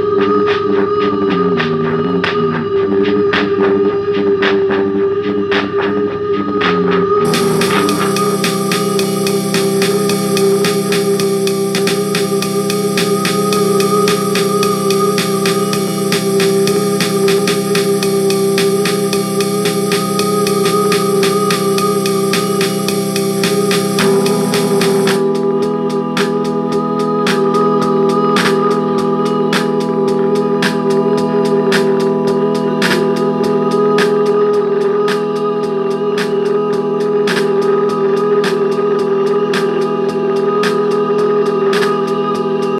Gracias.